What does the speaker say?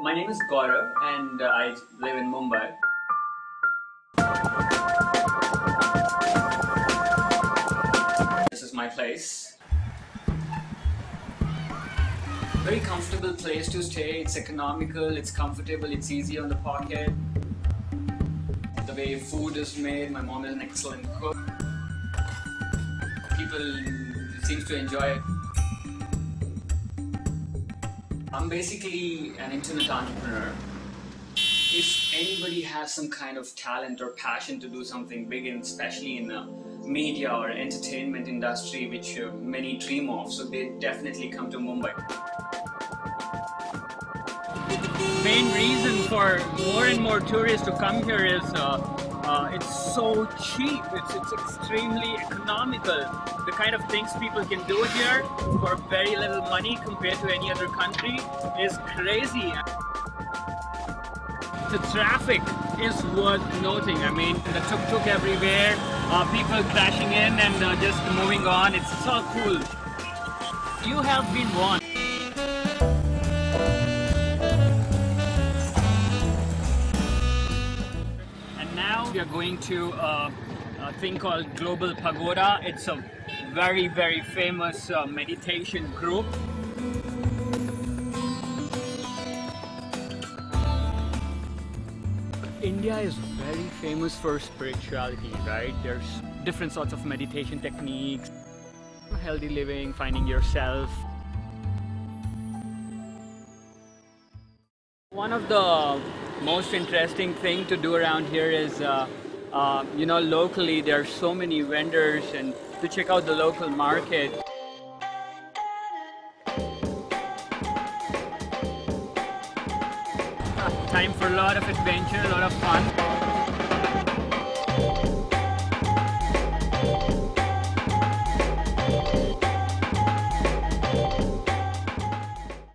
My name is Gaurav and uh, I live in Mumbai. This is my place. Very comfortable place to stay. It's economical, it's comfortable, it's easy on the pocket. The way food is made, my mom is an excellent cook. People seems to enjoy it. I'm basically an internet entrepreneur. If anybody has some kind of talent or passion to do something big, and especially in the media or entertainment industry, which uh, many dream of, so they definitely come to Mumbai. main reason for more and more tourists to come here is uh, uh, it's so cheap. It's, it's extremely economical. The kind of things people can do here for very little money compared to any other country is crazy. The traffic is worth noting. I mean, the tuk-tuk everywhere, uh, people crashing in and uh, just moving on. It's so cool. You have been warned. We are going to uh, a thing called Global Pagoda. It's a very, very famous uh, meditation group. India is very famous for spirituality, right? There's different sorts of meditation techniques, healthy living, finding yourself. One of the most interesting thing to do around here is, uh, uh, you know, locally there are so many vendors and to check out the local market. Time for a lot of adventure, a lot of fun.